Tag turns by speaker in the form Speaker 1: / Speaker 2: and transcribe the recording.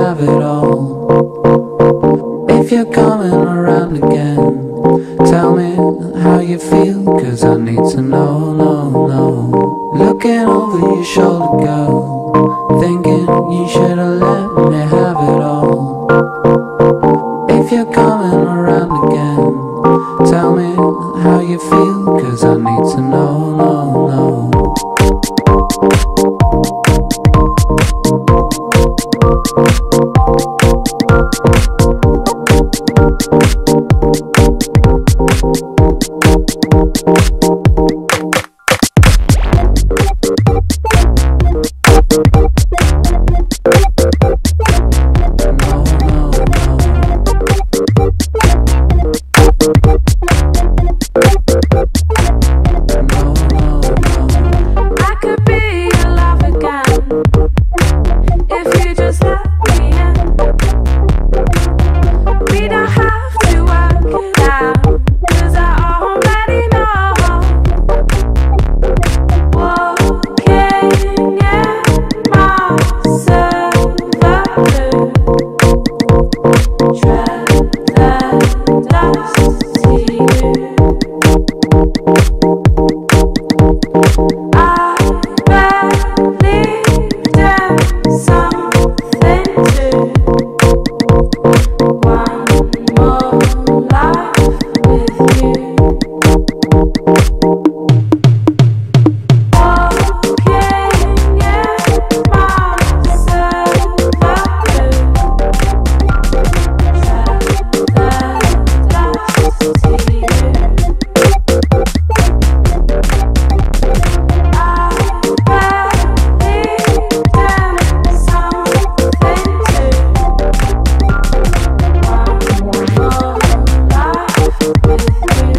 Speaker 1: have it all. If you're coming around again, tell me how you feel, cause I need to know, no, no. Looking over your shoulder, girl, thinking you should have let me have it all. If you're coming around again, tell me how you feel, cause I need to know, no.
Speaker 2: Okay.